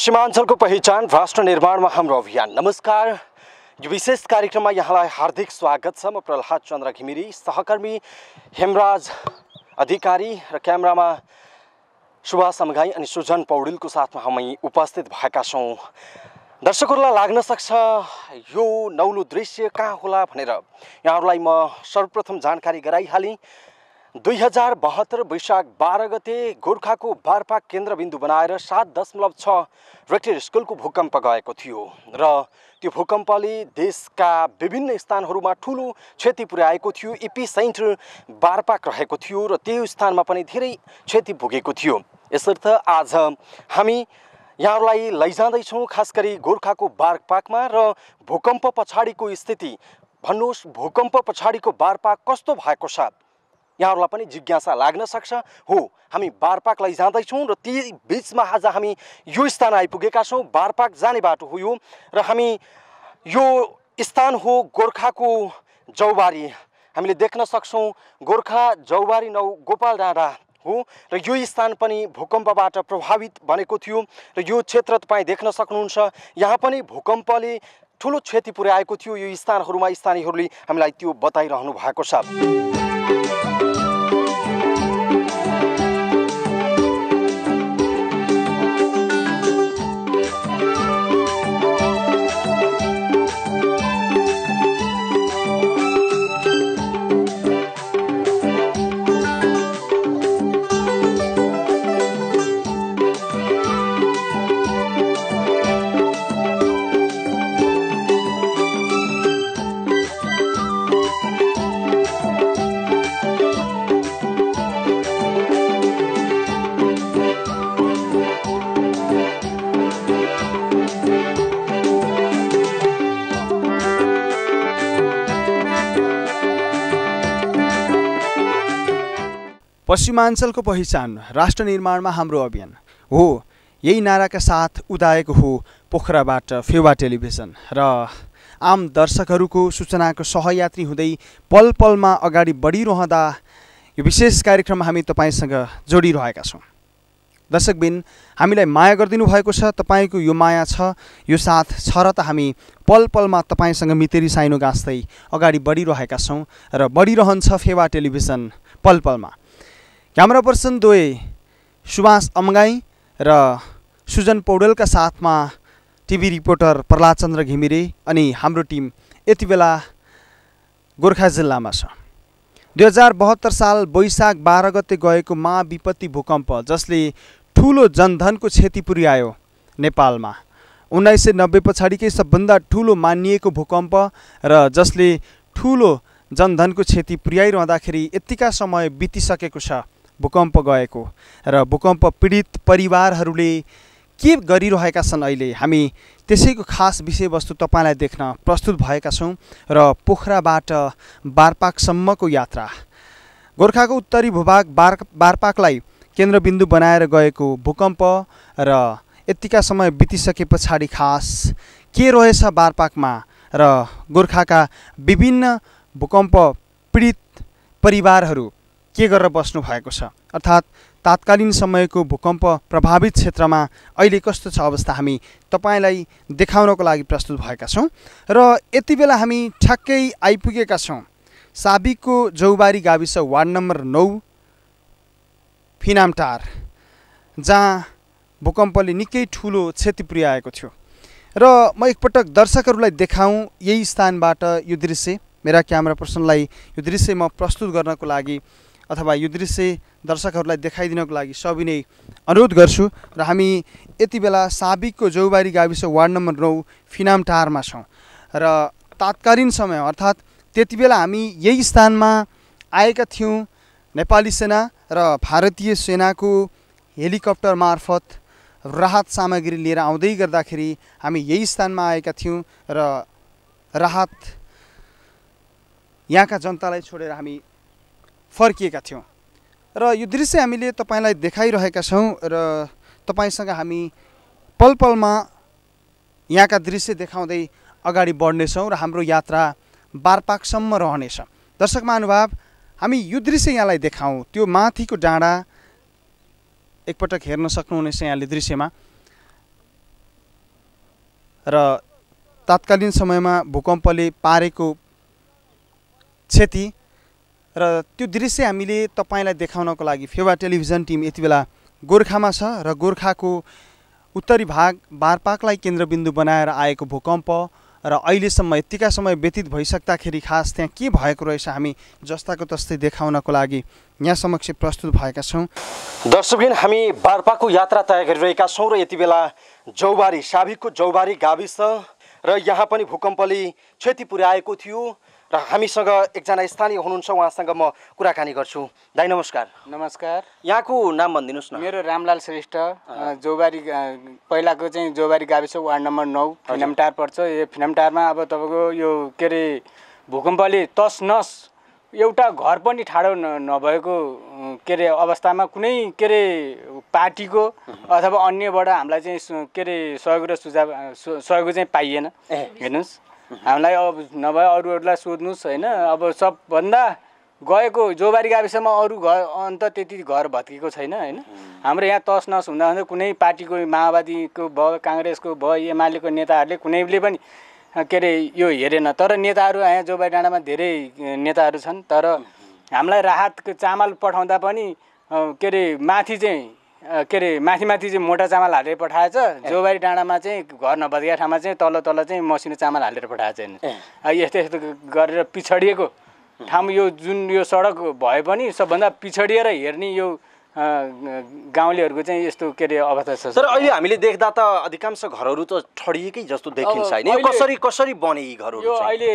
पश्चिमाञ्चलको पहिचान राष्ट्र निर्माणमा हाम्रो अभियान। नमस्कार। यो विशेष कार्यक्रममा यहाँलाई हार्दिक स्वागत छ। म प्रहलाद चन्द्र घिमिरी सहकर्मी हेमराज अधिकारी र क्यामरामा सुभाष समगाई अनि सुजन पौडेलको साथमा हामी उपस्थित भएका छौँ। दर्शकहरूलाई लाग्न सक्छ यो नौलो दृश्य कहाँ होला भनेर। यहाँहरूलाई म सर्वप्रथम जानकारी गराइहालेँ। दुई हजार बहत्तर वैशाख बाह्र गते गोर्खाको बारपाक केन्द्रबिन्दु बनाएर सात दशमलव छ रेक्टर स्कुलको भूकम्प गएको थियो। र त्यो भूकम्पले देशका विभिन्न स्थानहरूमा ठुलो क्षति पुर्याएको थियो। इपी सेन्टर बारपाक रहेको थियो र त्यो स्थानमा पनि धेरै क्षति पुगेको थियो। यसर्थ आज हामी यहाँहरूलाई लैजाँदैछौँ खास गरी गोर्खाको बारपाकमा र भूकम्प पछाडिको स्थिति। भन्नुहोस् भूकम्प पछाडिको बारपाक कस्तो भएको छ? यहाँहरूलाई पनि जिज्ञासा लाग्न सक्छ। हो हामी बारपाक लैजाँदैछौँ र ती बिचमा आज हामी यो स्थान आइपुगेका छौँ। बारपाक जाने बाटो हो यो र हामी यो स्थान हो गोर्खाको जौबारी। हामीले देख्न सक्छौँ गोर्खा जौबारी नौ गोपाल डाँडा हो र यो स्थान पनि भूकम्पबाट प्रभावित बनेको थियो र यो क्षेत्र तपाईँ देख्न सक्नुहुन्छ। यहाँ पनि भूकम्पले ठुलो क्षति पुर्याएको थियो। यो स्थानहरूमा स्थानीयहरूले हामीलाई त्यो बताइरहनु भएको छ। पश्चिमाञ्चलको पहिचान राष्ट्र निर्माणमा हाम्रो अभियान। हो यही नाराका साथ उदाएको हो पोखराबाट फेवा टेलिभिजन। र आम दर्शकहरूको सूचनाको सहयात्री हुँदै पल पलमा अगाडि बढिरहँदा यो विशेष कार्यक्रममा हामी तपाईँसँग जोडिरहेका छौँ। दर्शकबिन हामीलाई माया गरिदिनु भएको छ तपाईँको यो माया छ यो साथ छ र त हामी पल पलमा तपाईँसँग मितेरी साइनो गाँच्दै अगाडि बढिरहेका छौँ र बढिरहन्छ फेवा टेलिभिजन पल पलमा क्यामरा पर्सन दोए सुभाष अमगाई र सुजन पौडेलका साथमा टिभी रिपोर्टर प्रहलाद चन्द्र घिमिरे अनि हाम्रो टिम यति बेला गोर्खा जिल्लामा छ। दुई हजार बहत्तर साल वैशाख बाह्र गते गएको महाविपत्ति भूकम्प जसले ठुलो जनधनको क्षति पुर्यायो नेपालमा। उन्नाइस सय नब्बे पछाडिकै सबभन्दा ठुलो मानिएको भूकम्प र जसले ठुलो जनधनको क्षति पुर्याइरहँदाखेरि यत्तिका समय बितिसकेको छ। भूकम्प गएको र भूकम्प पीडित परिवारहरूले के गरिरहेका छन् अहिले? हामी त्यसैको खास विषयवस्तु तपाईँलाई देख्न प्रस्तुत भएका छौँ र पोखराबाट बारपाकसम्मको यात्रा। गोर्खाको उत्तरी भूभाग बार बारपाकलाई केन्द्रबिन्दु बनाएर गएको भूकम्प र यत्तिका समय बितिसके पछाडि खास के रहेछ बारपाकमा र गोर्खाका विभिन्न भूकम्प पीडित परिवारहरू के गरेर बस्नु भएको छ? अर्थात् तात्कालीन समयको भूकम्प प्रभावित क्षेत्रमा अहिले कस्तो छ अवस्था हामी तपाईँलाई देखाउनको लागि प्रस्तुत भएका छौँ र यति बेला हामी ठ्याक्कै आइपुगेका छौँ। साबिकको जौबारी गाविस वार्ड नम्बर नौ फिनामटार जहाँ भूकम्पले निकै ठुलो क्षति पुर्याएको थियो। र म एकपटक दर्शकहरूलाई देखाउँ यही स्थानबाट यो दृश्य मेरा क्यामेरा पर्सनलाई यो दृश्य म प्रस्तुत गर्नको लागि अथवा यो दृश्य दर्शकहरूलाई देखाइदिनको लागि सविनय अनुरोध गर्छु र हामी यति बेला साबिकको जौबारी गाविस वार्ड नम्बर नौ फिनाम टारमा छौँ। र तात्कालीन समय अर्थात् त्यति बेला हामी यही स्थानमा आएका थियौँ नेपाली सेना र भारतीय सेनाको हेलिकप्टर मार्फत राहत सामग्री लिएर आउँदै गर्दाखेरि हामी यही स्थानमा आएका थियौँ र राहत यहाँका जनतालाई छोडेर हामी फर्किएका थियौँ। र यो दृश्य हामीले तपाईँलाई देखाइरहेका छौँ र तपाईँसँग हामी पल पलमा यहाँका दृश्य देखाउँदै अगाडि बढ्नेछौँ र हाम्रो यात्रा बारपाकसम्म रहनेछ। दर्शक महानुभाव हामी यो दृश्य यहाँलाई देखाउँ। त्यो माथिको डाँडा एकपटक हेर्न सक्नुहुनेछ यहाँले दृश्यमा। र तात्कालीन समयमा भूकम्पले पारेको क्षति र त्यो दृश्य हामीले तपाईँलाई देखाउनको लागि फेवा टेलिभिजन टिम यति बेला गोर्खामा छ र गोर्खाको उत्तरी भाग बारपाकलाई केन्द्रबिन्दु बनाएर आएको भूकम्प र अहिलेसम्म यत्तिका समय व्यतीत भइसक्दाखेरि खास त्यहाँ के भएको रहेछ हामी जस्ताको तस्तै देखाउनको लागि यहाँ समक्ष प्रस्तुत भएका छौँ। दर्शकबिन हामी बार्पाको यात्रा तय गरिरहेका छौँ र यति बेला जौबारी साबिकको जौबारी गाविस र यहाँ पनि भूकम्पले क्षति पुर्याएको थियो। र हामीसँग एकजना स्थानीय हुनुहुन्छ उहाँसँग म कुराकानी गर्छु। दाइ नमस्कार। नमस्कार। यहाँको नाम भनिदिनुहोस् न। मेरो रामलाल श्रेष्ठ। जोबारी पहिलाको चाहिँ जोबारी गाविस वार्ड नम्बर नौ फिनमटार पर्छ। यो फिनमटारमा अब तपाईँको यो के अरे भूकम्पले तस नस एउटा घर पनि ठाडो नभएको के अरे अवस्थामा कुनै के अरे पार्टीको अथवा अन्यबाट हामीलाई चाहिँ के अरे सहयोग र सुझाव सहयोग चाहिँ पाइएन। हेर्नुहोस्। हामीलाई अब नभए अरूहरूलाई सोध्नुहोस् होइन? अब सबभन्दा गएको जोबारी गाविसमा अरू घर अन्त त्यति घर भत्किएको छैन होइन? हाम्रो यहाँ तस नस हुँदा हुँदै कुनै पार्टीको माओवादीको भयो काङ्ग्रेसको भयो एमालेको नेताहरूले कुनैले पनि के अरे यो हेरेन। तर नेताहरू यहाँ जोबारी डाँडामा धेरै नेताहरू छन्। तर हामीलाई राहतको चामल पठाउँदा पनि के अरे माथि चाहिँ के अरे माथि माथि चाहिँ मोटा चामल हालेर पठाएछ। जोबारी डाँडामा चाहिँ घर नभत्किएको ठाउँमा चाहिँ तल्लो तल्लो चाहिँ मसिनो चामल हालेर पठाएछ ए। यस्तो यस्तो गरेर पिछडिएको ठाउँ यो जुन यो सडक भए पनि सबभन्दा पिछडिएर हेर्ने यो गाउँलेहरूको चाहिँ यस्तो के अरे अवस्था छ। तर अहिले हामीले देख्दा त अधिकांश घरहरू त ठडिएकै जस्तो देखिन्छ होइन। कसरी कसरी बने यी घरहरू यो? अहिले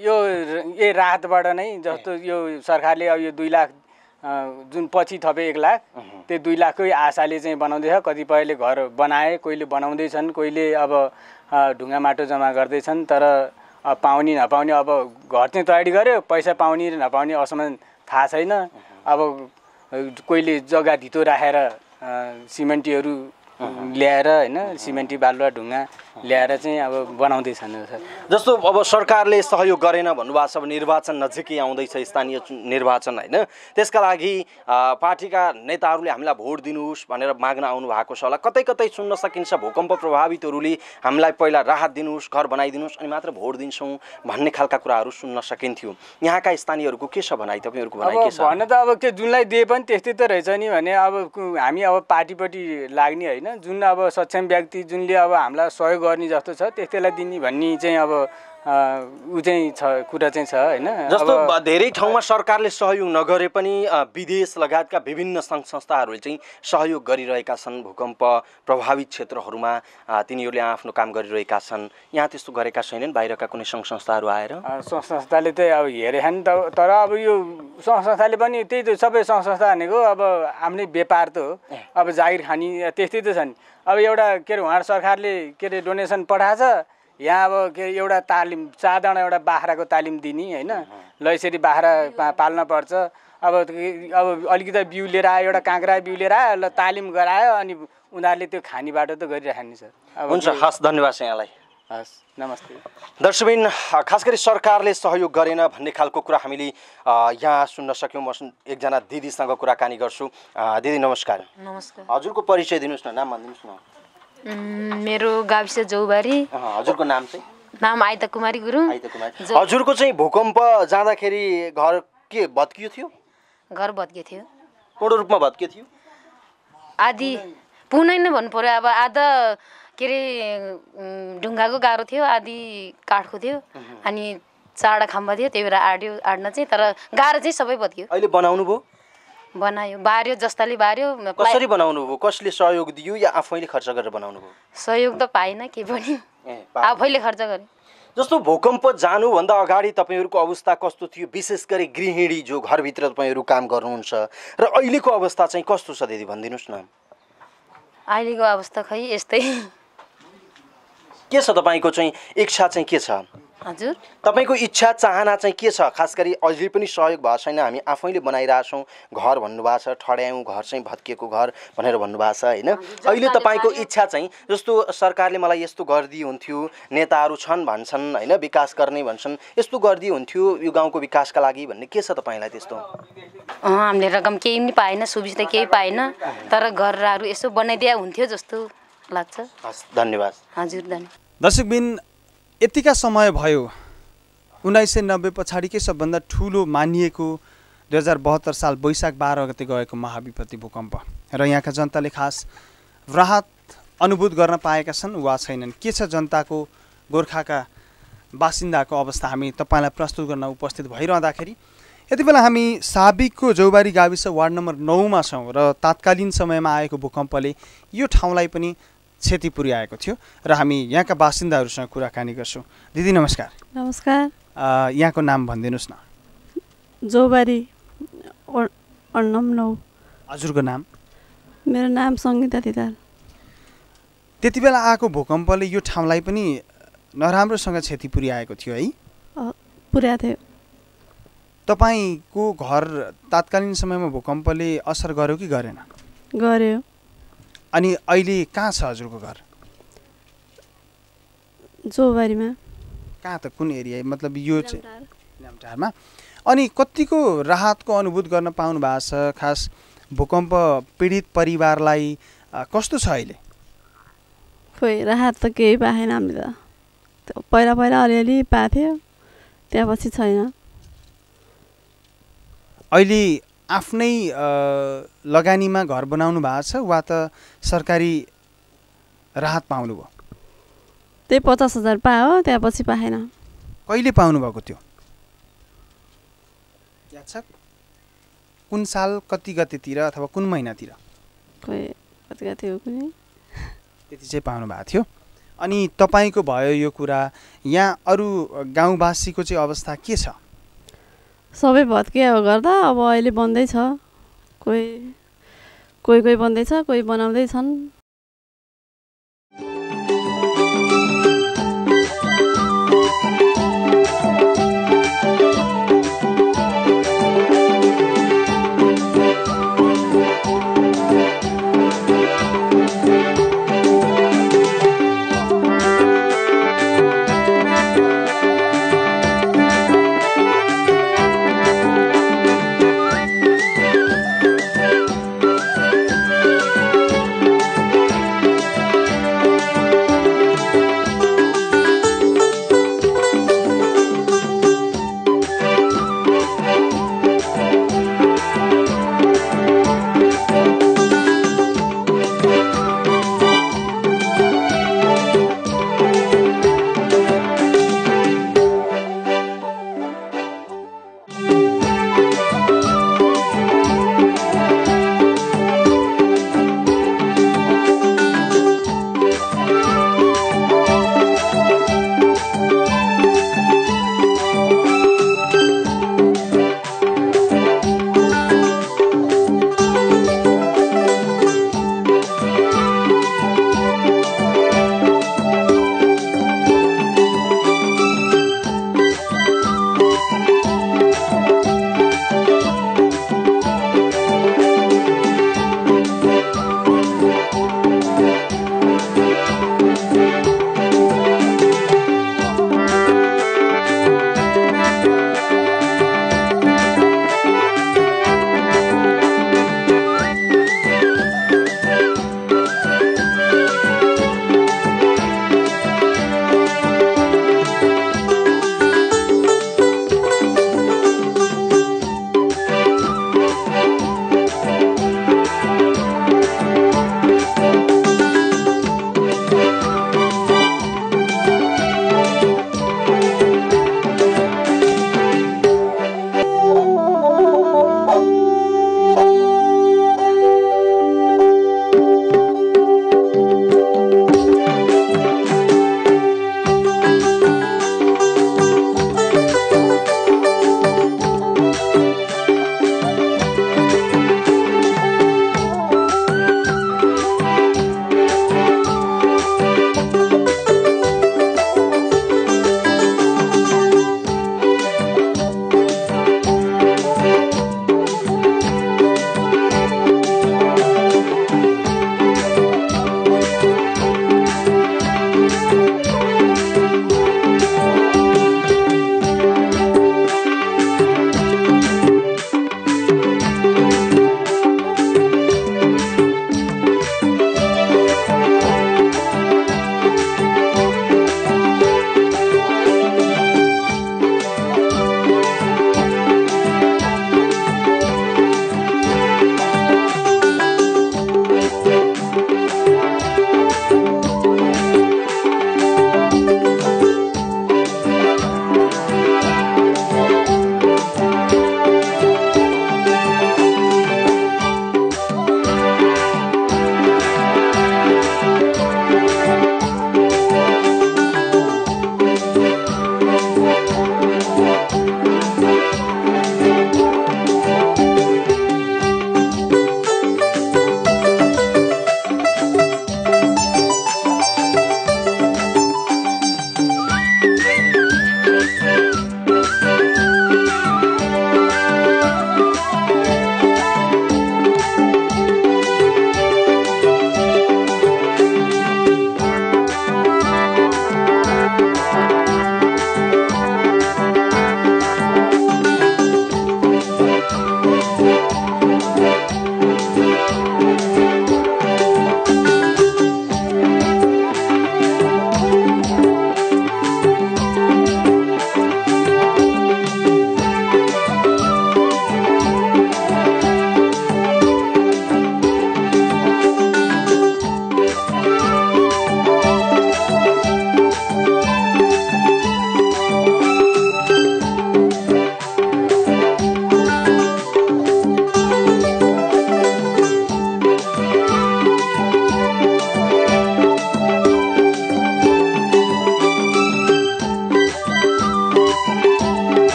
यो यही राहतबाट नै जस्तो यो सरकारले अब यो दुई लाख जुन पछि थपे एक लाख त्यो दुई लाखकै आशाले चाहिँ बनाउँदैछ कतिपयले घर बनाए कोहीले बनाउँदैछन् कोहीले अब ढुङ्गा माटो जम्मा गर्दैछन् तर पाउने नपाउने अब घर चाहिँ तयारी गर्यो पैसा पाउने र नपाउने असमान थाहा छैन। अब कोहीले जग्गा धितो राखेर सिमेन्टीहरू ल्याएर होइन सिमेन्टी बालुवा ढुङ्गा ल्याएर चाहिँ अब बनाउँदैछन् जस्तो अब सरकारले सहयोग गरेन भन्नुभएको छ अब निर्वाचन नजिकै आउँदैछ स्थानीय निर्वाचन होइन। त्यसका लागि पार्टीका नेताहरूले हामीलाई भोट दिनुहोस् भनेर माग्न आउनु भएको छ होला। कतै कतै सुन्न सकिन्छ भूकम्प प्रभावितहरूले हामीलाई पहिला राहत दिनुहोस् घर बनाइदिनुहोस् अनि मात्र भोट दिन्छौँ भन्ने खालका कुराहरू सुन्न सकिन्थ्यो। यहाँका स्थानीयहरूको के छ भनाइ? तपाईँहरूको भनाइ के छ? भन्न त अब त्यो जुनलाई दिए पनि त्यस्तै त रहेछ नि भने अब हामी अब पार्टीपट्टि लाग्ने होइन। जुन अब सक्षम व्यक्ति जुनले अब हामीलाई सहयोग गर्ने जस्तो छ त्यस्तैलाई दिने भन्ने चाहिँ अब ऊ चाहिँ छ कुरा चाहिँ छ होइन? जस्तो धेरै ठाउँमा सरकारले सहयोग नगरे पनि विदेश लगायतका विभिन्न सङ्घ संस्थाहरूले चाहिँ सहयोग गरिरहेका छन् भूकम्प प्रभावित क्षेत्रहरूमा तिनीहरूले आफ्नो काम गरिरहेका छन्। यहाँ त्यस्तो गरेका छैनन् बाहिरका कुनै सङ्घ संस्थाहरू आएर? सङ्घ संस्थाले चाहिँ अब हेरेछ नि त तर अब यो सङ्घ संस्थाले पनि त्यही त सबै सङ्घ संस्था भनेको अब आफ्नै व्यापार त हो। अब जागिर खाने त्यस्तै त छ नि अब एउटा के अरे उहाँ सरकारले के अरे डोनेसन पठाएछ यहाँ अब के एउटा तालिम साधारण एउटा बाख्राको तालिम दिने होइन? ल यसरी बाख्रा पाल्न पर्छ। अब अब अलिकति बिउ लिएर आयो एउटा काँक्रा बिउ लिएर आयो ल तालिम गरायो अनि उनीहरूले त्यो खाने बाटो त गरिराख्ने नि सर अब हुन्छ हस् धन्यवाद छ यहाँलाई। हस् नमस्ते। दर्शकबिन खास गरी सरकारले सहयोग गरेन भन्ने खालको कुरा हामीले यहाँ सुन्न सक्यौँ। म सुन- एकजना दिदीसँग कुराकानी गर्छु। दिदी नमस्कार। नमस्कार। हजुरको परिचय दिनुहोस् न नाम भनिदिनुहोस् न। मेरो गाविस जौबारी। हजुरको नाम चाहिँ? नाम आइता कुमारी गुरुङ हजुरको चाहिँ भूकम्प जाँदाखेरि घर के भत्कियो थियो? घर भत्किएको थियो। कोडो रूपमा भत्कियो थियो? आधी पुनै नै भन्नु पऱ्यो अब आधा के अरे ढुङ्गाको गाह्रो थियो आधी काठको थियो अनि चारवटा खम्बा थियो त्यही भएर आड्यो आड्न चाहिँ तर गाह्रो चाहिँ सबै भत्कियो। अहिले बनाउनु भयो बनायो बार्यो जस्ताले बार्यो कसरी बनाउनु भयो कसले सहयोग दियो या आफैले खर्च गरेर बनाउनु भयो सहयोग त पाइनँ केही पनि। आफैले खर्च गरेँ। जस्तो भूकम्प जानुभन्दा अगाडि तपाईँहरूको अवस्था कस्तो थियो? विशेष गरी गृहिणी जो घरभित्र तपाईँहरू काम गर्नुहुन्छ। र अहिलेको अवस्था चाहिँ कस्तो छ दिदी भनिदिनुहोस् न। अहिलेको अवस्था खै यस्तै। के छ तपाईँको चाहिँ? इच्छा चाहिँ के छ? हजुर। तपाईँको इच्छा चाहना चाहिँ के छ? खास गरी अहिले पनि सहयोग भएको छैन। हामी आफैले बनाइरहेछौँ घर भन्नुभएको छ ठड्यायौँ घर चाहिँ भत्किएको घर भनेर भन्नुभएको छ होइन? अहिले तपाईँको इच्छा चाहिँ जस्तो सरकारले मलाई यस्तो गरिदिए हुन्थ्यो नेताहरू छन् भन्छन् होइन? विकास गर्ने भन्छन् यस्तो गरिदिए हुन्थ्यो यो गाउँको विकासका लागि भन्ने के छ तपाईँलाई त्यस्तो? अँ, हामीले रकम केही पनि पाएन सुविस्ता केही पाएन तर घरहरू यसो बनाइदिया हुन्थ्यो जस्तो लाग्छ। हस् धन्यवाद। हजुर धन्यवाद दर्शकबिन यतिका समय भयो। उन्नाइस सय नब्बे पछाडिकै सबभन्दा ठुलो मानिएको दुई हजार बहत्तर साल वैशाख बाह्र गते गएको महाविपत्ति भूकम्प। र यहाँका जनताले खास राहत अनुभूत गर्न पाएका छन् वा छैनन्। के छ जनताको गोर्खाका बासिन्दाको अवस्था? हामी तपाईँलाई प्रस्तुत गर्न उपस्थित भइरहँदाखेरि यति बेला हामी साबिकको जौबारी गाविस वार्ड नम्बर नौमा छौँ र तात्कालीन समयमा आएको भूकम्पले यो ठाउँलाई पनि क्षति पुर्याएको थियो र हामी यहाँका बासिन्दाहरूसँग कुराकानी गर्छौँ। दिदी नमस्कार। नमस्कार। यहाँको नाम भनिदिनुहोस् न। जोबारी अर्णम नौ। हजुरको नाम? मेरो नाम सङ्गीता दिदार त्यति बेला आएको भूकम्पले यो ठाउँलाई पनि नराम्रोसँग क्षति पुर्याएको थियो है? पुर्या थियो। तपाईँको घर तात्कालीन समयमा भूकम्पले असर गर्यो कि गरेन? गऱ्यो अनि अहिले कहाँ छ हजुरको घर? जोबारीमा कहाँ त कुन एरिया? मतलब यो चाहिँ नामटारमा अनि कतिको राहतको अनुभूत गर्न पाउनु भएको छ? खास भूकम्प पीडित परिवारलाई कस्तो छ अहिले? खोइ राहत त केही पाएन हामीले त। पहिला पहिला अलिअलि पाएको थियो त्यहाँपछि छैन। अहिले आफ्नै लगानीमा घर बनाउनु भएको छ वा त सरकारी राहत पाउनुभयो त्यही पचास हजार पायो त्यहाँपछि पाएन। कहिले पाउनु भएको थियो याद छ? कुन साल कति गतेतिर अथवा कुन महिनातिर? त्यति चाहिँ पाउनु भएको थियो। अनि तपाईँको भयो यो कुरा यहाँ अरू गाउँवासीको चाहिँ अवस्था के छ? सबै भत्कियो गर्दा अब अहिले बन्दैछ कोही कोही कोही बन्दैछ कोही बनाउँदैछन्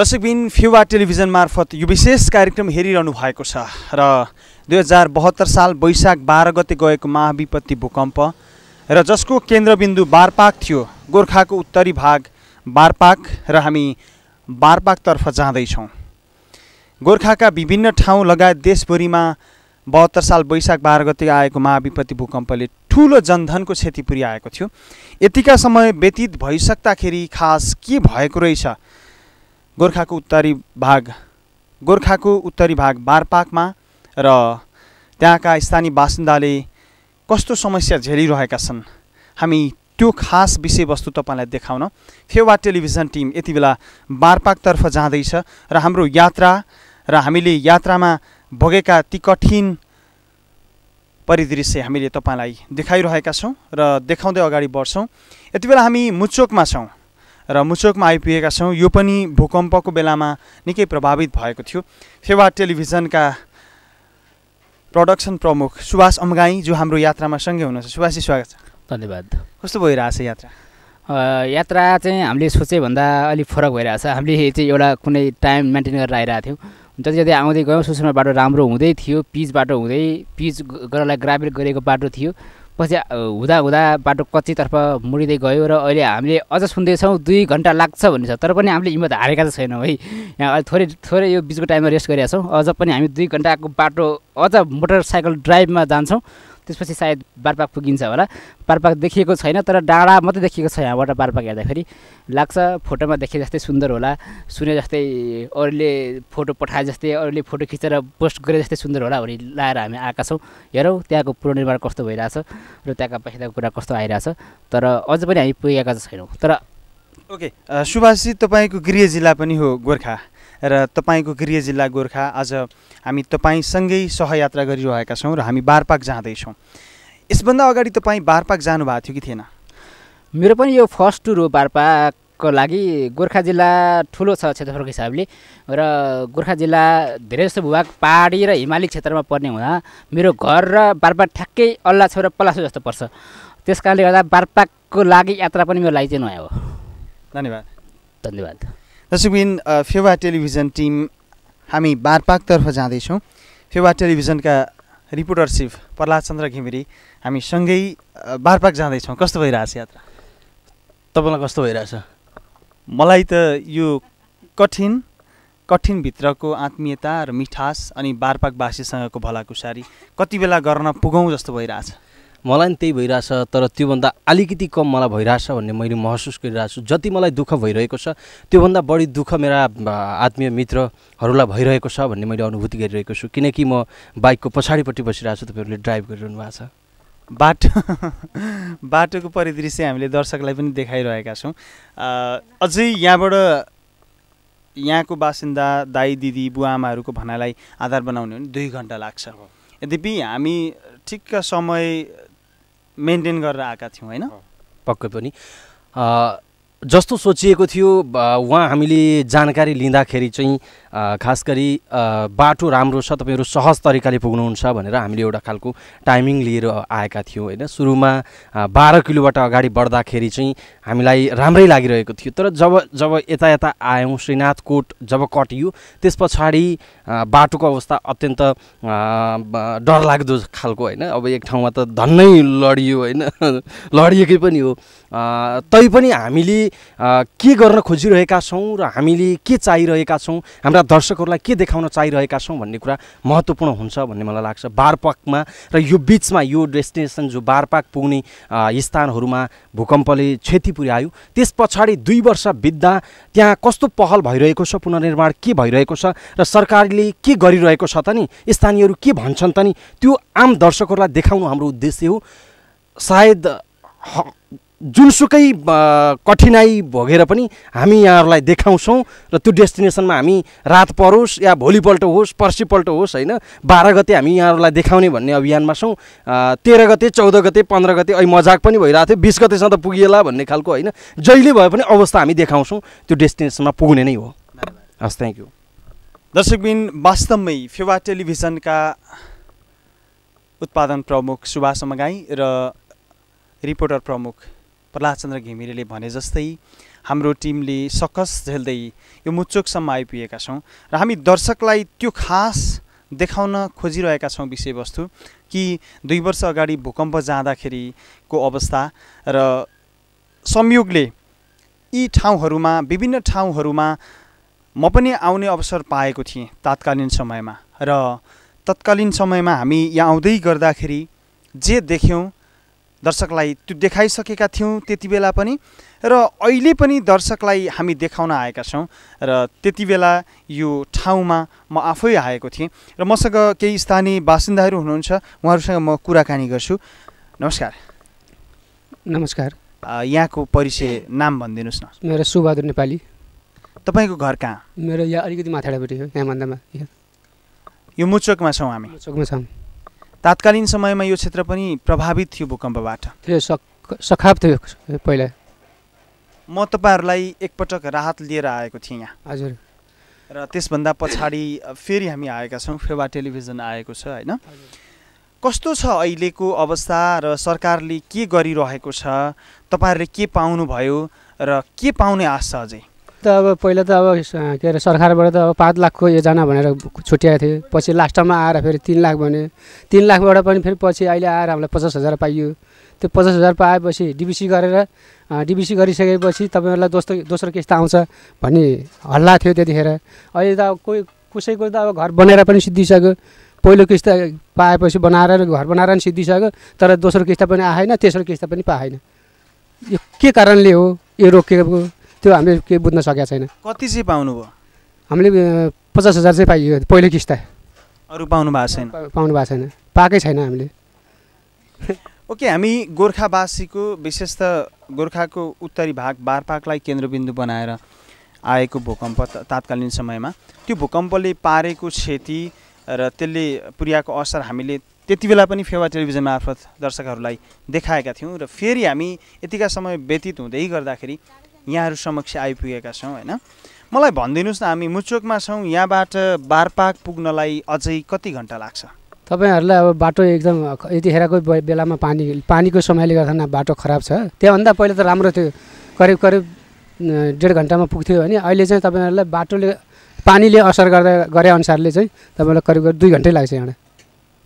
दर्शकबिन फ्युवा टेलिभिजन मार्फत यो विशेष कार्यक्रम हेरिरहनु भएको छ र दुई हजार बहत्तर साल वैशाख बाह्र गते गएको महाविपत्ति भूकम्प र जसको केन्द्रबिन्दु बारपाक थियो गोर्खाको उत्तरी भाग बारपाक र हामी बारपाकतर्फ जाँदैछौँ। गोर्खाका विभिन्न ठाउँ लगायत देशभरिमा बहत्तर साल वैशाख बाह्र गते आएको महाविपत्ति भूकम्पले ठुलो जनधनको क्षति पुर्याएको थियो। यतिका समय व्यतीत भइसक्दाखेरि खास के भएको रहेछ? गोर्खाको उत्तरी भाग गोर्खाको उत्तरी भाग बारपाकमा र त्यहाँका स्थानीय बासिन्दाले कस्तो समस्या झेलिरहेका छन् हामी त्यो खास विषयवस्तु तपाईँलाई देखाउन। फेवा टेलिभिजन टिम यति बेला बारपाकतर्फ जाँदैछ र हाम्रो यात्रा र हामीले यात्रामा भोगेका ती कठिन परिदृश्य हामीले तपाईँलाई देखाइरहेका छौँ र देखाउँदै अगाडि बढ्छौँ। यति बेला हामी मुचोकमा छौँ। र मुचोकमा आइपुगेका छौँ। यो पनि भूकम्पको बेलामा निकै प्रभावित भएको थियो। फेवा टेलिभिजनका प्रडक्सन प्रमुख सुभाष अमगाई जो हाम्रो यात्रामा सँगै हुनुहुन्छ। सुभाषजी स्वागत छ। धन्यवाद। कस्तो भइरहेछ यात्रा? यात्रा चाहिँ हामीले सोचेभन्दा अलिक फरक भइरहेछ। हामीले चाहिँ एउटा कुनै टाइम मेन्टेन गरेर आइरहेको थियौँ। जति जति आउँदै गयौँ सुसुमा बाटो राम्रो हुँदै थियो। पिच बाटो हुँदै पिच गर्नलाई ग्राभेल गरेको बाटो थियो। पछि हुँदा हुँदा बाटो कच्चीतर्फ मुडिँदै गयो र अहिले हामीले अझ सुन्दैछौँ दुई घन्टा लाग्छ भन्ने छ। तर पनि हामीले हिम्मत हारेका चाहिँ छैनौँ है। यहाँ अहिले थोरै थोरै यो बिचको टाइममा रेस्ट गरेका छौँ अझ पनि हामी दुई घन्टाको बाटो अझ मोटरसाइकल ड्राइभमा जान्छौँ। त्यसपछि सायद बारपाक पुगिन्छ होला। बारपाक देखिएको छैन तर डाँडा मात्रै देखिएको छ यहाँबाट बारपाक हेर्दाखेरि। लाग्छ फोटोमा देखे जस्तै सुन्दर होला। सुने जस्तै अरूले फोटो पठाए जस्तै अरूले फोटो खिचेर पोस्ट गरे जस्तै सुन्दर होला भनी लाएर हामी आएका छौँ। हेरौँ त्यहाँको पुनर्निर्माण कस्तो भइरहेछ र त्यहाँका पैसाको कुरा कस्तो आइरहेछ। तर अझ पनि हामी पुगेका छैनौँ। तर ओके अ, सुभाषजी तपाईँको गृह जिल्ला पनि हो गोर्खा। र तपाईँको गृह जिल्ला गोर्खा आज हामी तपाईँसँगै सहयात्रा गरिरहेका छौँ र हामी बारपाक जाँदैछौँ। यसभन्दा अगाडि तपाईँ बारपाक जानुभएको थियो कि थिएन? मेरो पनि यो फर्स्ट टुर हो बारपाकको लागि। गोर्खा जिल्ला ठुलो छ क्षेत्रफलको हिसाबले र गोर्खा जिल्ला धेरै जस्तो भूभाग पहाडी र हिमाली क्षेत्रमा पर्ने हुँदा मेरो घर र बारपाक ठ्याक्कै अल्ला छेउ र पलासो जस्तो पर्छ। त्यस कारणले गर्दा बारपाकको लागि यात्रा पनि मेरो लागि चाहिँ नयाँ हो। धन्यवाद। धन्यवाद। दर्शकबिन फेवा टेलिभिजन टिम हामी बारपाकतर्फ जाँदैछौँ। फेवा टेलिभिजनका रिपोर्टर चिफ प्रहलाद चन्द्र घिमिरे। हामी सँगै बारपाक जाँदैछौँ। कस्तो भइरहेछ यात्रा? तपाईँलाई कस्तो भइरहेछ? मलाई त यो कठिन कठिनभित्रको आत्मीयता र मिठास अनि बारपाकवासीसँगको भलाकुसारी कति बेला गर्न पुगौँ जस्तो भइरहेछ। मलाई पनि त्यही भइरहेछ तर त्योभन्दा अलिकति कम मलाई भइरहेछ भन्ने मैले महसुस गरिरहेको छु जति मलाई दुःख भइरहेको छ त्योभन्दा बढी दुःख मेरा आत्मीय मित्रहरूलाई भइरहेको छ भन्ने मैले अनुभूति गरिरहेको छु। किनकि म बाइकको पछाडिपट्टि बसिरहेको छु तपाईँहरूले ड्राइभ गरिरहनु भएको छ। बाटो बाटोको परिदृश्य हामीले दर्शकलाई पनि देखाइरहेका छौँ। अझै यहाँबाट यहाँको बासिन्दा दाई दिदी बुवा आमाहरूको भनाइलाई आधार बनाउने हो भने दुई घन्टा लाग्छ। यद्यपि हामी ठिक्क समय मेन्टेन गरेर आएका थियौँ होइन? पक्कै पनि। जस्तो सोचिएको थियो उहाँ हामीले जानकारी लिँदाखेरि चाहिँ खास गरी बाटो राम्रो छ तपाईँहरू सहज तरिकाले पुग्नुहुन्छ भनेर हामीले एउटा खालको टाइमिङ लिएर आएका थियौँ होइन? सुरुमा बाह्र किलोबाट अगाडि बढ्दाखेरि चाहिँ हामीलाई राम्रै लागिरहेको थियो। तर जब जब यता यता आयौँ श्रीनाथकोट जब कटियो त्यस पछाडि बाटोको अवस्था अत्यन्त डरलाग्दो खालको होइन? अब एक ठाउँमा त धन्नै लडियो होइन? लडिएकै पनि हो। तैपनि हामीले के गर्न खोजिरहेका छौँ र हामीले के चाहिरहेका छौँ? हाम्रा दर्शकहरूलाई के देखाउन चाहिरहेका छौँ भन्ने कुरा महत्त्वपूर्ण हुन्छ भन्ने मलाई लाग्छ। बारपाकमा र यो बिचमा यो डेस्टिनेसन जो बारपाक पुग्ने स्थानहरूमा भूकम्पले क्षति पुर्यायो त्यस पछाडि दुई वर्ष बित्दा त्यहाँ कस्तो पहल भइरहेको छ पुनर्निर्माण के भइरहेको छ र सरकारले के गरिरहेको छ त नि? स्थानीयहरू के भन्छन् त नि? त्यो आम दर्शकहरूलाई देखाउनु हाम्रो उद्देश्य हो। सायद जुनसुकै अ, कठिनाइ भोगेर पनि हामी यहाँहरूलाई देखाउँछौँ र त्यो डेस्टिनेसनमा हामी रात परोस् या भोलिपल्ट होस् पर्सिपल्ट होस् होइन बाह्र गते हामी यहाँहरूलाई देखाउने भन्ने अभियानमा छौँ। तेह्र गते चौध गते पन्ध्र गते अहिले मजाक पनि भइरहेको थियो बिस गतेसम्म त पुगिएला भन्ने खालको होइन जहिले भए पनि अवस्था हामी देखाउँछौँ त्यो डेस्टिनेसनमा पुग्ने नै हो। हस् थ्याङ्क यू दर्शकबिन वास्तवमै फेवा टेलिभिजनका उत्पादन प्रमुख सुभाष मगाई र रिपोर्टर प्रमुख प्रहलाद चन्द्र घिमिरेले भने जस्तै हाम्रो टिमले सकस झेल्दै यो मुचोकसम्म आइपुगेका छौँ र हामी दर्शकलाई त्यो खास देखाउन खोजिरहेका छौँ विषयवस्तु कि दुई वर्ष अगाडि भूकम्प जाँदाखेरिको अवस्था र संयोगले यी ठाउँहरूमा विभिन्न ठाउँहरूमा म पनि आउने अवसर पाएको थिएँ तात्कालीन समयमा। र तत्कालीन समयमा हामी यहाँ आउँदै गर्दाखेरि जे देख्यौँ दर्शकलाई त्यो देखाइसकेका थियौँ त्यति बेला पनि र अहिले पनि दर्शकलाई हामी देखाउन आएका छौँ र त्यति बेला यो ठाउँमा म आफै आएको थिएँ र मसँग केही स्थानीय बासिन्दाहरू हुनुहुन्छ उहाँहरूसँग म कुराकानी गर्छु। नमस्कार। नमस्कार। यहाँको परिचय नाम भनिदिनुहोस् न। मेरो सुबहादुर नेपाली। तपाईँको घर कहाँ? मेरो यहाँ अलिकति माथाडापट्टि हो यहाँ भन्दामा यो मुचोकमा छौँ हामी। चोकमा छौँ। तात्कालीन समयमा यो क्षेत्र पनि प्रभावित थियो भूकम्पबाट। सक सखाप थियो पहिला। म तपाईँहरूलाई एकपटक राहत लिएर आएको थिएँ यहाँ। हजुर। र त्यसभन्दा पछाडि फेरि हामी आएका छौँ फेवा टेलिभिजन आएको छ होइन? कस्तो छ अहिलेको अवस्था र सरकारले के गरिरहेको छ? तपाईँहरूले के पाउनुभयो र के पाउने आश छ अझै? त अब पहिला त अब के अरे सरकारबाट त अब पाँच लाखको योजना भनेर छुट्याएको थियो। पछि लास्टमा आएर फेरि तिन लाख भन्यो। तिन लाखबाट पनि फेरि पछि अहिले आएर हामीलाई पचास हजार पाइयो। त्यो पचास हजार पाएपछि डिबिसी गरेर डिबिसी गरिसकेपछि तपाईँहरूलाई दोस्रो दोस्रो किस्त आउँछ भन्ने हल्ला थियो त्यतिखेर। अहिले त अब कोही कसैको त अब घर बनाएर पनि सिद्धिसक्यो। पहिलो किस्त पाएपछि बनाएर घर बनाएर पनि सिद्धिसक्यो। तर दोस्रो किस्त पनि आएन तेस्रो किस्त पनि पाएन। यो के कारणले हो? यो रोकिएको त्यो हामीले केही बुझ्न सकेका छैन। कति चाहिँ पाउनुभयो? हामीले पचास हजार चाहिँ पाइयो पहिलो किस्त अरू पाउनु भएको छैन। पाउनु भएको छैन। पाएकै छैन हामीले। ओके हामी गोर्खावासीको विशेष त गोर्खाको उत्तरी भाग बारपाकलाई केन्द्रबिन्दु बनाएर आएको भूकम्प तात्कालीन समयमा। त्यो भूकम्पले पारेको क्षति र त्यसले पुर्याएको असर हामीले त्यति बेला पनि फेवा टेलिभिजन मार्फत दर्शकहरूलाई देखाएका थियौँ र फेरि हामी यतिका समय व्यतीत हुँदै गर्दाखेरि यहाँहरू समक्ष आइपुगेका छौँ होइन? मलाई भनिदिनुहोस् न हामी मुचोकमा छौँ यहाँबाट बारपाक पुग्नलाई अझै कति घन्टा लाग्छ? तपाईँहरूलाई अब बाटो एकदम यतिखेरको बेलामा पानी पानीको समयले गर्दा न बाटो खराब छ। त्योभन्दा पहिला त राम्रो थियो। करिब करिब डेढ घन्टामा पुग्थ्यो भने अहिले चाहिँ तपाईँहरूलाई बाटोले पानीले असर गर्दा गरे अनुसारले चाहिँ तपाईँलाई करिब करिब दुई घन्टै लाग्छ यहाँ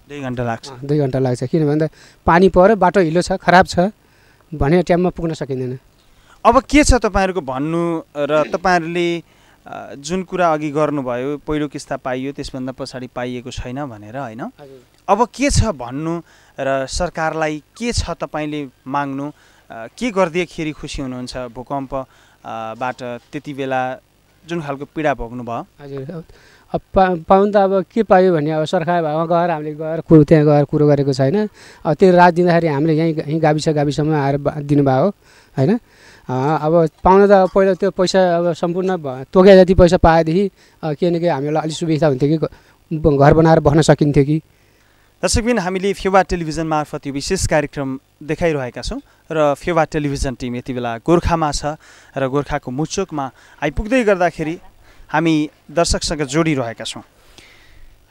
दुई घन्टा लाग्छ। दुई घन्टा लाग्छ। किन भन्दा पानी पऱ्यो बाटो हिलो छ खराब छ भने टाइममा पुग्न सकिँदैन। अब के छ तपाईँहरूको भन्नु र तपाईँहरूले जुन कुरा अघि गर्नुभयो पहिलो किस्ता पाइयो त्यसभन्दा पछाडि पाइएको छैन भनेर होइन? अब के छ भन्नु र सरकारलाई के छ तपाईँले माग्नु? के गरिदिएखेरि खुसी हुनुहुन्छ? भूकम्प अ, बाट त्यति बेला जुन खालको पीडा भोग्नुभयो। हजुर। अब पा पाउनु त अब के पायो भने अब सरकार भएमा गएर हामीले गएर कुरो त्यहाँ गएर कुरो गरेको छैन। अब त्यो रात दिँदाखेरि हामीले यहीँ यहीँ गाविस गाविसमा आएर दिनुभयो होइन? अब पाउन त पहिला त्यो पैसा अब सम्पूर्ण तोके जति पैसा पाएदेखि के न के हामीलाई अलिक सुविस्ता हुन्थ्यो कि घर बनाएर बस्न सकिन्थ्यो कि। दर्शकबिन हामीले फेवा टेलिभिजन मार्फत यो विशेष कार्यक्रम देखाइरहेका छौँ र फेवा टेलिभिजन टिम यति बेला गोर्खामा छ र गोर्खाको मुचोकमा आइपुग्दै गर्दाखेरि हामी दर्शकसँग जोडिरहेका छौँ।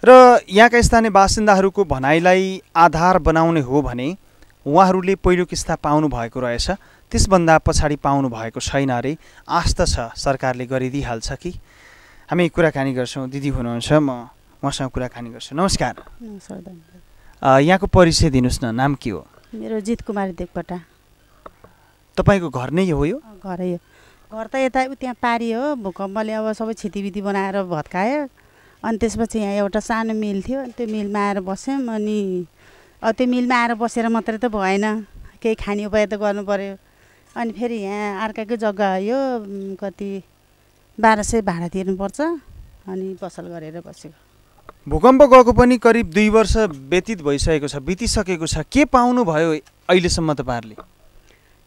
र यहाँका स्थानीय बासिन्दाहरूको भनाइलाई आधार बनाउने हो भने उहाँहरूले पहिलो किस्ता पाउनु भएको रहेछ। त्यसभन्दा पछाडि पाउनु भएको छैन अरे त छ सरकारले गरिदिइहाल्छ कि? हामी कुराकानी गर्छौँ। दिदी हुनुहुन्छ म उहाँसँग कुराकानी गर्छु। नमस्कार। यहाँको परिचय दिनुहोस् न नाम के हो? मेरो जित कुमारी देवकोटा। तपाईँको घर नै हो यो? घरै हो। घर त यता त्यहाँ पारी हो। भूकम्पले अब सबै छितीबिती बनाएर भत्कायो। अनि त्यसपछि यहाँ एउटा सानो मिल थियो। त्यो मिलमा आएर बस्यौँ। अनि अब त्यो मिलमा आएर बसेर मात्रै त भएन। केही खाने उपाय त गर्नु पऱ्यो अनि फेरि यहाँ अर्काकै जग्गा हो यो उम्, कति बाह्र सय भाडा तिर्नुपर्छ अनि पसल गरेर बसेको भूकम्प गएको पनि करिब दुई वर्ष व्यतीत भइसकेको छ बितिसकेको छ। के पाउनुभयो अहिलेसम्म तपाईँहरूले?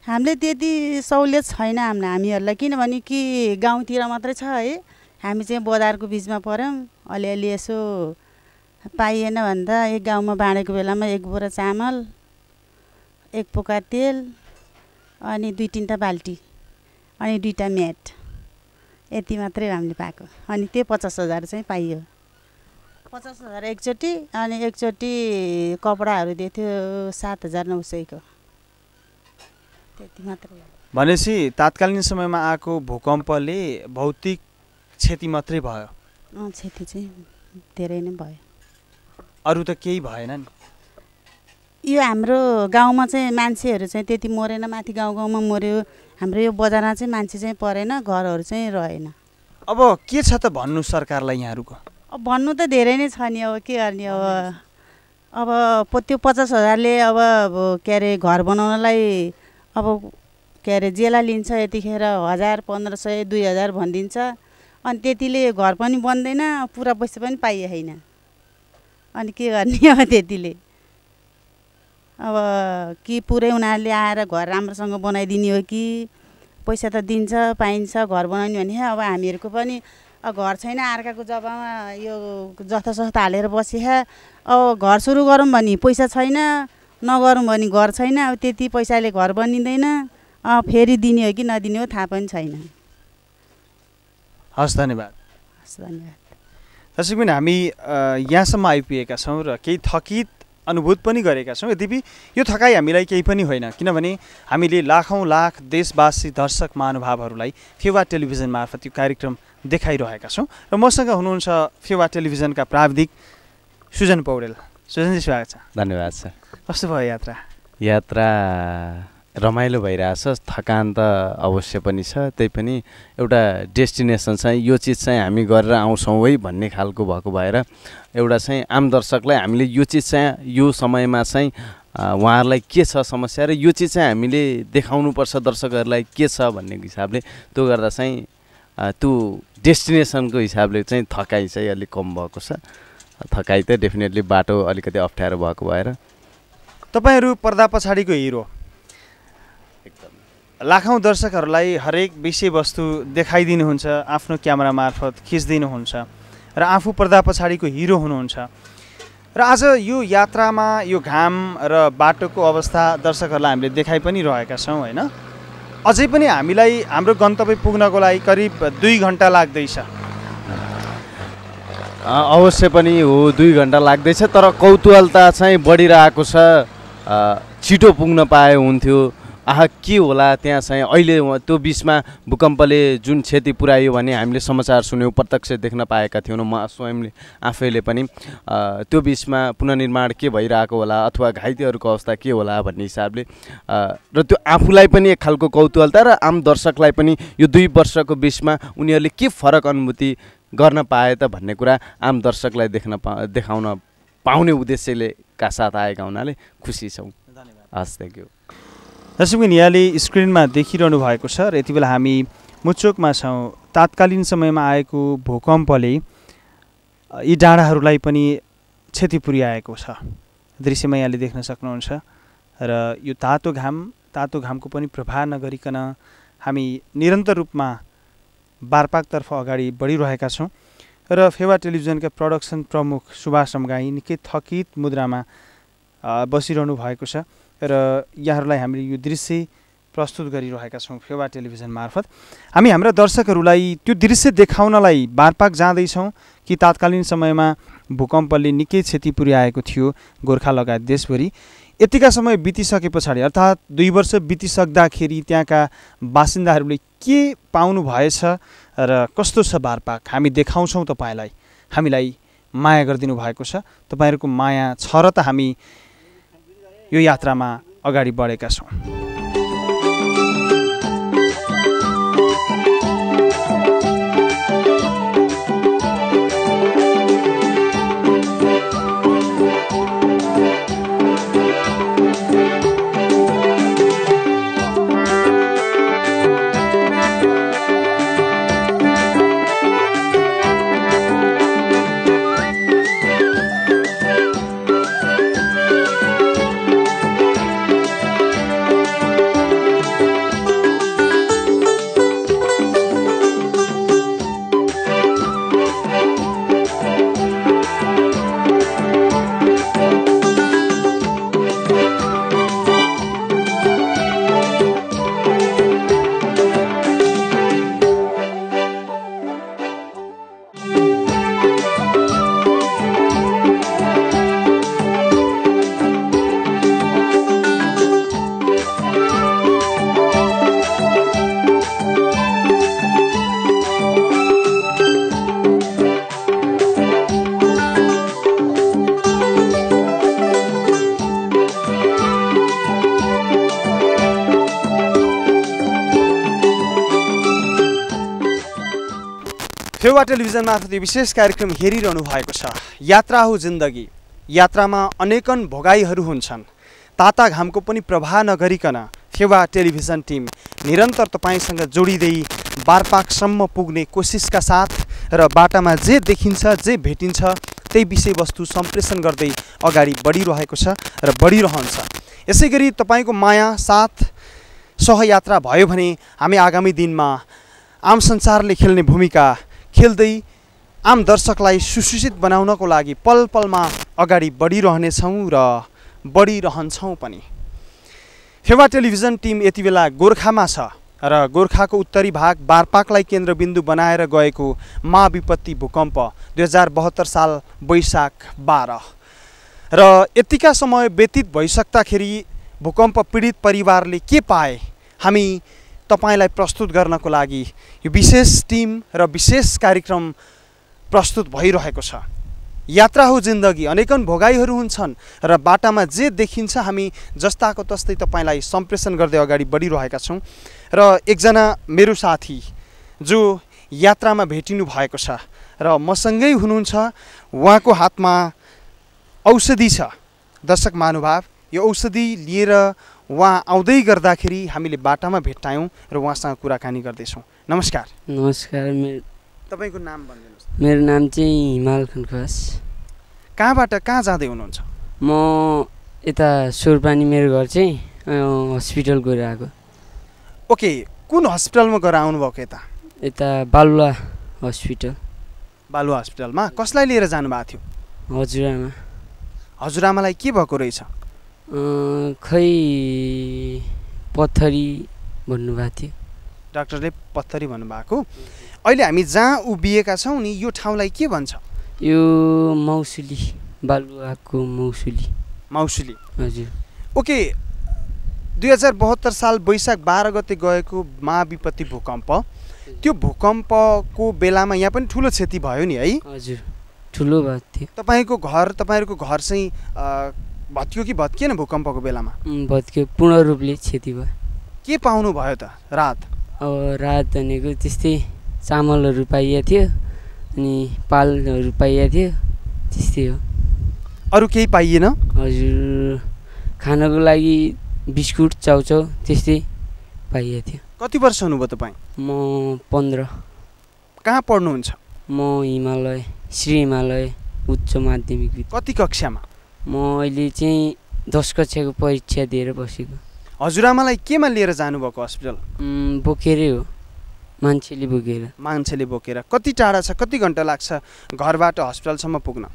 हामीले त्यति सहुलियत छैन हाम्रो हामीहरूलाई किनभने कि गाउँतिर मात्रै छ है। हामी चाहिँ बजारको बिचमा पऱ्यौँ। अलिअलि यसो पाइएन भन्दा एक गाउँमा बाँडेको बेलामा एक बोरा चामल एक पोका तेल अनि दुई तिनवटा बाल्टी अनि दुईवटा म्याट। यति मात्रै हामीले पाएको। अनि त्यो पचास हजार चाहिँ पाइयो। पचास हजार एकचोटि अनि एकचोटि कपडाहरू दिएको थियो सात हजार नौ सयको। त्यति मात्रै भनेपछि तात्कालीन समयमा आएको भूकम्पले भौतिक क्षति मात्रै भयो। क्षति चाहिँ धेरै नै भयो। अरू त केही भएन नि। यो हाम्रो गाउँमा चाहिँ मान्छेहरू चाहिँ त्यति मरेन माथि गाउँ गाउँमा मऱ्यो हाम्रो यो बजारमा चाहिँ मान्छे चाहिँ परेन घरहरू चाहिँ रहेन। अब के छ त भन्नु सरकारलाई यहाँहरूको? अब भन्नु त धेरै नै छ नि अब के गर्ने अब? अब त्यो पचास हजारले अब अब के अरे घर बनाउनलाई अब के अरे जेला लिन्छ यतिखेर हजार पन्ध्र सय दुई हजार भनिदिन्छ। अनि त्यतिले घर पनि बन्दैन पुरा पैसा पनि पाइएन अनि के गर्ने अब त्यतिले? अब कि पुरै उनीहरूले आएर घर राम्रोसँग बनाइदिने हो कि पैसा त दिन्छ पाइन्छ घर बनाउने भने अब हामीहरूको पनि घर छैन अर्काको जग्गामा यो जथासथ हालेर बसे अब घर सुरु गरौँ भने पैसा छैन नगरौँ भने घर छैन अब त्यति पैसाले घर बनिँदैन फेरि दिने हो कि नदिने हो थाहा पनि छैन। हस् धन्यवाद। हस् धन्यवाद। पनि हामी यहाँसम्म आइपुगेका छौँ र केही थकित अनुभूत पनि गरेका छौँ। यद्यपि यो थकाइ हामीलाई केही पनि होइन। किनभने हामीले लाखौँ लाख देशवासी दर्शक महानुभावहरूलाई फेवा टेलिभिजन मार्फत यो कार्यक्रम देखाइरहेका छौँ। र मसँग हुनुहुन्छ फेवा टेलिभिजनका प्राविधिक सुजन पौडेल। सुजनजी स्वागत छ। धन्यवाद सर। कस्तो भयो यात्रा? यात्रा रमाइलो भइरहेछ थकान त अवश्य पनि छ। त्यही पनि एउटा डेस्टिनेसन चाहिँ यो चिज चाहिँ हामी गरेर आउँछौँ है भन्ने खालको भएको भएर एउटा चाहिँ आम दर्शकलाई हामीले यो चिज चाहिँ यो समयमा चाहिँ उहाँहरूलाई के छ समस्या र यो चिज चाहिँ हामीले देखाउनुपर्छ दर्शकहरूलाई के छ भन्ने हिसाबले त्यो गर्दा चाहिँ त्यो डेस्टिनेसनको हिसाबले चाहिँ थकाइ चाहिँ अलिक कम भएको छ। थकाइ त डेफिनेटली बाटो अलिकति अप्ठ्यारो भएको भएर। तपाईँहरू पर्दा पछाडिको हिरो? लाखौँ दर्शकहरूलाई हरेक विषयवस्तु देखाइदिनुहुन्छ आफ्नो क्यामेरा मार्फत खिचिदिनुहुन्छ र आफू पर्दा पछाडिको हिरो हुनुहुन्छ। र आज यो यात्रामा यो घाम र बाटोको अवस्था दर्शकहरूलाई हामीले देखाइ पनि रहेका छौँ होइन? अझै पनि हामीलाई हाम्रो गन्तव्य पुग्नको लागि करिब दुई घन्टा लाग्दैछ। अवश्य पनि हो दुई घन्टा लाग्दैछ तर कौतूहलता चाहिँ बढिरहेको छ। छिटो पुग्न पाए हुन्थ्यो। आह के होला त्यहाँ चाहिँ? अहिले त्यो बिचमा भूकम्पले जुन क्षति पुर्यायो भने हामीले समाचार सुन्यौँ प्रत्यक्ष देख्न पाएका थियौँ म स्वयंले आफैले पनि त्यो बिचमा पुनर्निर्माण के भइरहेको होला अथवा घाइतेहरूको अवस्था के होला भन्ने हिसाबले र त्यो आफूलाई पनि एक खालको कौतूहलता र आम दर्शकलाई पनि यो दुई वर्षको बिचमा उनीहरूले के फरक अनुभूति गर्न पाए त भन्ने कुरा आम दर्शकलाई देख्न पा देखाउन पाउने उद्देश्यले का साथ आएका हुनाले खुसी छौँ। हस् थ्याङ्क यू जसो कि यहाँले स्क्रिनमा देखिरहनु भएको छ र यति बेला हामी मुचोकमा छौँ। तात्कालीन समयमा आएको भूकम्पले यी डाँडाहरूलाई पनि क्षति पुर्याएको छ। दृश्यमा यहाँले देख्न सक्नुहुन्छ र यो तातो घाम तातो घामको पनि प्रभाव नगरिकन हामी निरन्तर रूपमा बारपाकतर्फ अगाडि बढिरहेका छौँ र फेवा टेलिभिजनका प्रडक्सन प्रमुख सुभाष रमगाई निकै थकित मुद्रामा बसिरहनु भएको छ। र यहाँहरूलाई हामीले यो दृश्य प्रस्तुत गरिरहेका छौँ फेवा टेलिभिजन मार्फत। हामी हाम्रा दर्शकहरूलाई त्यो दृश्य देखाउनलाई बारपाक जाँदैछौँ कि तात्कालीन समयमा भूकम्पले निकै क्षति पुर्याएको थियो गोर्खा लगायत देशभरि। यतिका समय बितिसके पछाडि अर्थात् दुई वर्ष बितिसक्दाखेरि त्यहाँका बासिन्दाहरूले के पाउनु भएछ र कस्तो छ बारपाक? हामी देखाउँछौँ तपाईँलाई। हामीलाई माया गरिदिनु भएको छ। तपाईँहरूको माया छ र त हामी यो यात्रामा अगाडि बढेका छौँ। टेलिभिजन मार्फत यो विशेष कार्यक्रम हेरिरहनु भएको छ। यात्रा हो जिन्दगी। यात्रामा अनेकन भोगाईहरू हुन्छन्। ताता घामको पनि प्रवाह नगरिकन फेवा टेलिभिजन टिम निरन्तर तपाईँसँग जोडिँदै बारपाकसम्म पुग्ने कोसिसका साथ र बाटामा जे देखिन्छ जे भेटिन्छ त्यही विषयवस्तु सम्प्रेषण गर्दै अगाडि बढिरहेको छ र बढिरहन्छ। यसै गरी तपाईँको माया साथ सहयात्रा भयो भने हामी आगामी दिनमा आम संसारले खेल्ने भूमिका खेल्दै आम दर्शकलाई सुसूचित बनाउनको लागि पल पलमा अगाडि बढिरहनेछौँ र बढिरहन्छौँ पनि। फेवा टेलिभिजन टिम यति बेला गोर्खामा छ र गोर्खाको उत्तरी भाग बारपाकलाई केन्द्रबिन्दु बनाएर गएको महाविपत्ति भूकम्प दुई हजार बहत्तर साल वैशाख बाह्र। र यतिका समय व्यतीत भइसक्दाखेरि भूकम्प पीडित परिवारले के पाए? हामी तपाईँलाई प्रस्तुत गर्नको लागि यो विशेष टिम र विशेष कार्यक्रम प्रस्तुत भइरहेको छ। यात्रा हो जिन्दगी अनेकन भोगाईहरू हुन्छन् र बाटामा जे देखिन्छ हामी जस्ताको तस्तै तपाईँलाई सम्प्रेषण गर्दै अगाडि बढिरहेका छौँ। र एकजना मेरो साथी जो यात्रामा भेटिनु भएको छ र मसँगै हुनुहुन्छ उहाँको हातमा औषधि छ। दर्शक महानुभाव यो औषधि लिएर उहाँ आउँदै गर्दाखेरि हामीले बाटामा भेट्टायौँ र उहाँसँग कुराकानी गर्दैछौँ। नमस्कार। नमस्कार मेरो तपाईँको नाम भनिदिनुहोस्। मेरो नाम चाहिँ हिमाल खनखवास कहाँबाट कहाँ जाँदै हुनुहुन्छ? म यता सुरपानी मेरो घर चाहिँ हस्पिटल गएर आएको। ओके कुन हस्पिटलमा गएर आउनुभएको यता? यता बालुवा हस्पिटल। बालुवा हस्पिटलमा? कसलाई लिएर जानुभएको थियो? हजुरआमा। हजुरआमालाई के भएको रहेछ? खै पत्थरी भन्नुभएको थियो? डाक्टरले पत्थरी भन्नुभएको। अहिले हामी जहाँ उभिएका छौँ नि यो ठाउँलाई के भन्छ? यो मौसुली बालुवाको मौसुली। माउसुली हजुर। ओके दुई हजार बहत्तर साल वैशाख बाह्र गते गएको महाविपत्ति भूकम्प। त्यो भूकम्पको बेलामा यहाँ पनि ठुलो क्षति भयो नि है? हजुर ठुलो भएको थियो। तपाईँको घर तपाईँहरूको घर चाहिँ भत्कियो कि भत्किएन भूकम्पको बेलामा? भत्कियो। पूर्ण रूपले क्षति भयो। के पाउनु भयो त रात? अब रात भनेको त्यस्तै चामलहरू पाइएको थियो अनि पालहरू पाइएको थियो त्यस्तै हो। अरू केही पाइएन? हजुर खानको लागि बिस्कुट चाउचाउ त्यस्तै पाइएको थियो। कति वर्ष हुनुभयो तपाईँ? म पन्ध्र। कहाँ पढ्नुहुन्छ? म हिमालय श्री हिमालय उच्च माध्यमिक कति कक्षामा? म अहिले चाहिँ दस कक्षाको परीक्षा दिएर बसेको। हजुरआमालाई केमा लिएर जानुभएको हस्पिटल? बोकेरै हो मान्छेले बोकेर। मान्छेले बोकेर। कति टाढा छ कति घन्टा लाग्छ घरबाट हस्पिटलसम्म पुग्न?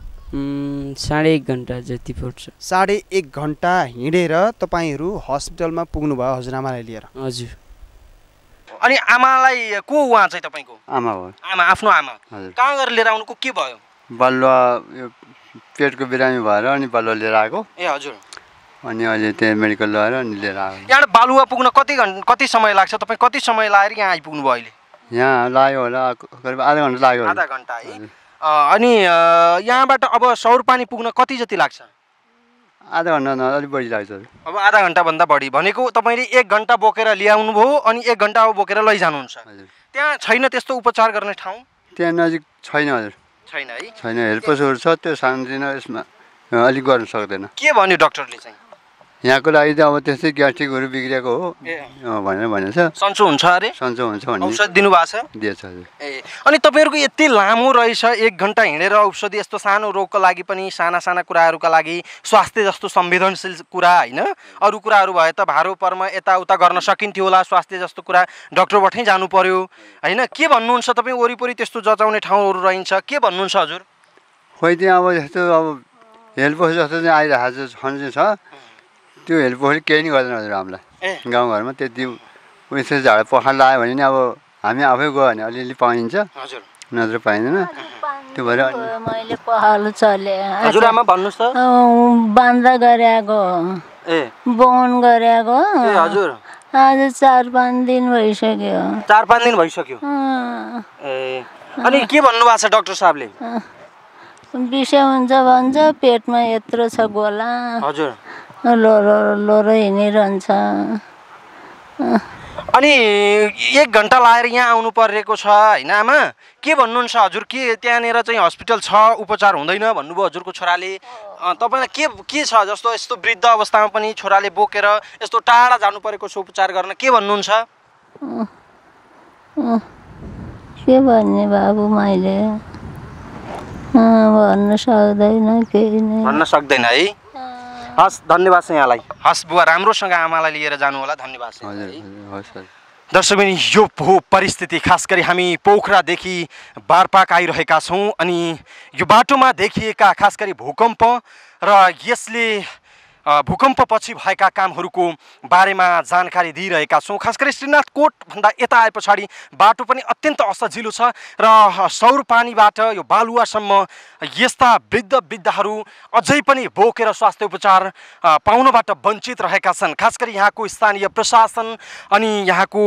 साढे एक घन्टा जति पर्छ। साढे एक घन्टा हिँडेर तपाईँहरू हस्पिटलमा पुग्नुभयो हजुरआमालाई लिएर। हजुर। अनि आमालाई को उहाँ चाहिँ तपाईँको? आमा हो। आमा आफ्नो आमा। हजुर। कहाँ गएर लिएर आउनुको के भयो? बालुवा यो पेटको बिरामी भएर अनि बालुवा लिएर आएको। ए हजुर। अनि अहिले त्यहाँ मेडिकल लगेर अनि लिएर आएको। यहाँबाट बालुवा पुग्न कति घन्टा कति समय लाग्छ? तपाईँ कति समय लाएर यहाँ आइपुग्नु भयो अहिले? यहाँ लाग्यो होला करिब आधा घन्टा लाग्यो आधा घन्टा है। अनि यहाँबाट अब सौर पानी पुग्न कति जति लाग्छ? आधा घन्टा अलिक बढी लाग्छ। अब आधा घन्टाभन्दा बढी भनेको तपाईँले एक घन्टा बोकेर ल्याउनु भयो अनि एक घन्टा अब बोकेर लैजानुहुन्छ। त्यहाँ छैन त्यस्तो उपचार गर्ने ठाउँ? त्यहाँ नजिक छैन हजुर। छैन है? छैन हेल्पसहरू छ त्यो सानोतिनो यसमा अलिक गर्न सक्दैन। के भन्यो डक्टरले चाहिँ? यहाँको लागि त अब त्यस्तै ग्यास्ट्रिकहरू बिग्रिएको हो। भनेर भनेको छ सन्चो हुन्छ अरे? सन्चो हुन्छ भन्ने। औषध दिनुभएको छ? दिएछ हजुर। ए अनि तपाईँहरूको यति लामो रहेछ एक घन्टा हिँडेर औषधि यस्तो सानो रोगको लागि पनि साना साना कुराहरूका लागि स्वास्थ्य जस्तो संवेदनशील कुरा होइन अरू कुराहरू भए त भारो पर्म यताउता गर्न सकिन्थ्यो होला स्वास्थ्य जस्तो कुरा डक्टरबाटै जानु पर्यो होइन के भन्नुहुन्छ तपाईँ? वरिपरि त्यस्तो जचाउने ठाउँहरू रहन्छ। के भन्नुहुन्छ हजुर? खोइ त्यहाँ अब जस्तो अब हेल्पहरू जस्तो चाहिँ आइरहेको छ छन् चाहिँ छ। त्यो हेल्पहरू केही नै गर्दैन हजुर हामीलाई। गाउँघरमा त्यति उयस झाडा पखाल लगायो भने नि अब हामी आफै गयो भने अलिअलि पाइन्छ। हजुर। नत्र पाइँदैन। त्यो भएर मैले पखालो चले। हजुरआमा भन्नुहोस् त। बान्दा गरेको ए। बन गरेको ए हजुर। आज चार पाँच दिन भइसक्यो। चार पाँच दिन भइसक्यो। ए। अनि के भन्नुभएको छ डक्टर साहबले? विषय हुन्छ भन्छ पेटमा यत्रो छ गोला। हजुर। लोरो लोरो हिँडिरहन्छ। अनि एक घन्टा लाएर यहाँ आउनु परेको छ होइन आमा? के भन्नुहुन्छ हजुर? के त्यहाँनिर चाहिँ हस्पिटल छ? उपचार हुँदैन भन्नुभयो हजुरको छोराले। तपाईँलाई के के छ? जस्तो यस्तो वृद्ध अवस्थामा पनि छोराले बोकेर यस्तो टाढा जानु परेको छ उपचार गर्न। के भन्नुहुन्छ? के भन्ने बाबु मैले? भन्न सक्दैन केही नै। भन्न सक्दैन है? हस् धन्यवाद छ यहाँलाई हस् बुवा राम्रोसँग आमालाई लिएर जानु होला धन्यवाद छ हजुर दर्शकबिनी यो हो परिस्थिति खास गरी हामी पोखरादेखि बारपाक आइरहेका छौँ अनि यो बाटोमा देखिएका खास गरी भूकम्प र यसले भूकम्पपछि भएका कामहरूको बारेमा जानकारी दिइरहेका छौँ। खास गरी श्रीनाथकोटभन्दा यता आए पछाडि बाटो पनि अत्यन्त असजिलो छ र सौर पानीबाट यो बालुवासम्म यस्ता वृद्ध वृद्धहरू अझै पनि बोकेर स्वास्थ्य उपचार पाउनबाट वञ्चित रहेका छन्। खास गरी यहाँको स्थानीय प्रशासन अनि यहाँको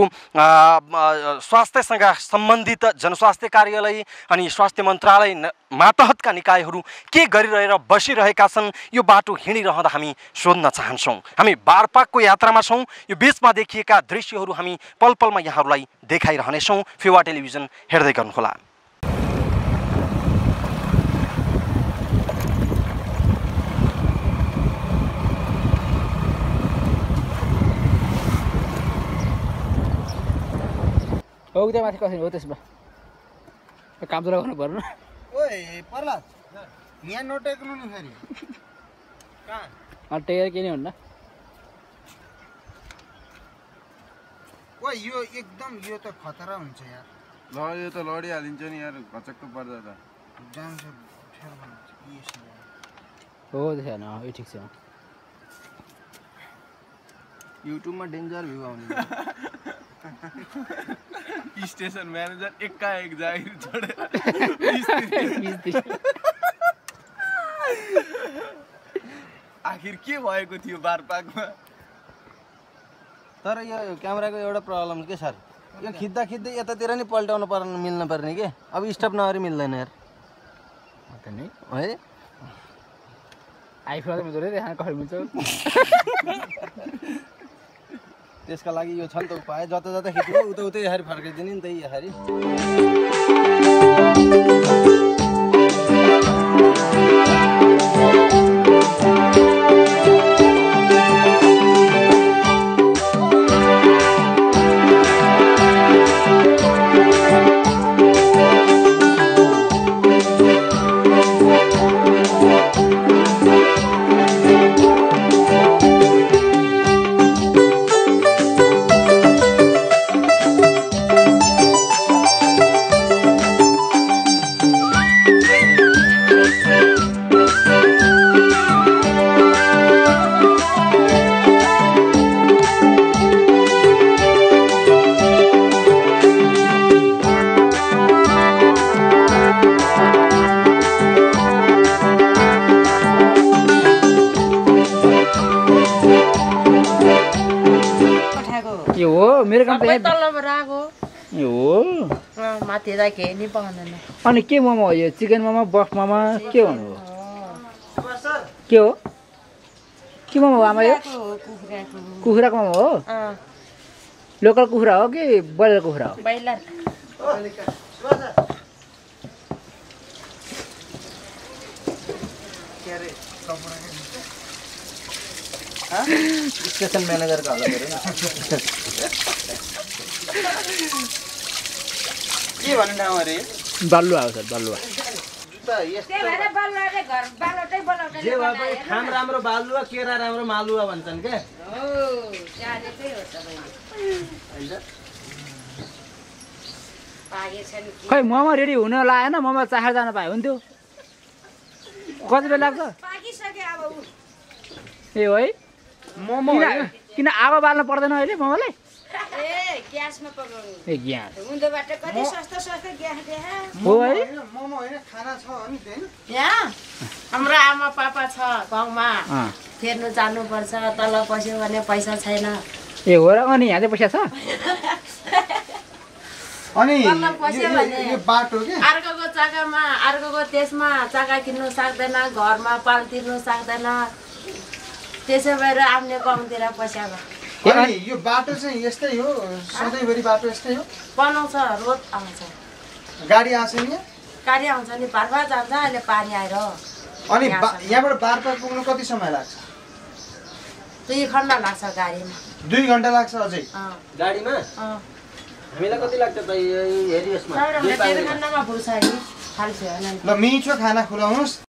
स्वास्थ्यसँग सम्बन्धित जनस्वास्थ्य कार्यालय अनि स्वास्थ्य मन्त्रालय मातहतका निकायहरू के गरिरहेर बसिरहेका छन् यो बाटो हिँडिरहँदा हामी सोध्न चाहन्छौँ। हामी बारपाकको यात्रामा छौँ। यो बिचमा देखिएका दृश्यहरू हामी पल पलमा यहाँहरूलाई देखाइरहनेछौँ। फेवा टेलिभिजन हेर्दै गर्नुहोला। हो त्यहाँ माथि कसरी हो त्यसमा। काम त गर्नु पर्नु ओए प्रहलाद यहाँ नटेक्नु नि फेरि। अनि के नै हुन्न ओ यो एकदम यो त खतरा हुन्छ यार। ल यो त लडिहालिन्छ नि यार घचक्क पर्दा त। जान्छ हो त्यसो होइन यो ठिक छ। युट्युबमा डेन्जर भ्यू आउने। स्टेसन म्यानेजर एकाएक जागिर छोडेर आखिर के भएको थियो बारपाकमा? तर यो क्यामेराको एउटा प्रब्लम के सर? यो खिच्दा खिच्दै यतातिर नि पल्टाउनु पर्ने मिल्न पर्ने कि? अब स्टप नगरी मिल्दैन यार। त नि? है? आइफोन त त्यसका लागि यो छ नि त उपाय। जता जता खिच्नु उता उतै यसरी फर्काइदिने नि त्यही यसरी। अनि के मोमो हो यो? चिकन मोमो बफ मोमो के भन्नु हो। के हो? के मोमो हो आमा यो? कुखुराको मोमो हो? अँ, लोकल कुखुरा हो कि ब्रोइलर कुखुरा हो? स्टेसन म्यानेजरको न। के भन्नु अरे? बालुवा हो सर बालुवा। जे भए पनि खाम राम्रो बालुवा केरा राम्रो मालुवा भन्छन् क्या। खै मोमो रेडी हुन लागेन मोमो चाखेर जान पाए हुन्थ्यो। कति बेला लाग्छ? ए हो? मोमो किन किन आगो बाल्नु पर्दैन अहिले मोमोलाई? ए ग्यासमा पकाउनु ए ग्यास उँधोबाट कति सस्तो सस्तो ग्यास देखा हो है मोमो होइन खाना छ अनि त्यही यहाँ हाम्रो आमा पापा छ गाउँमा। फेर्नु जानुपर्छ तल पस्यो भने पैसा छैन ए हो र अनि यहाँ चाहिँ पैसा छ अनि तल पस्यो यो- भने यो- यो बाटो के अर्कोको जग्गामा अर्कोको त्यसमा जग्गा किन्नु सक्दैन घरमा पाल तिर्नु सक्दैन त्यसो भएर आफ्नो गाउँतिर पस्याएको अनि यो बाटो चाहिँ यस्तै हो सधैँभरि बाटो यस्तै हो। बनाउँछ रोज आउँछ। गाडी छैन यहाँ? गाडी आउँछ नि पार्पा जान्छ अहिले पानी आएर। अनि। यहाँबाट बारपार पुग्नु कति समय लाग्छ? दुई खण्ड लाग्छ गाडीमा। दुई घन्टा लाग्छ अझै? गाडीमा? अँ। हामीलाई कति लाग्छ त हेरी यसमा? नि ल मिठो खाना खुलाउनुहोस्।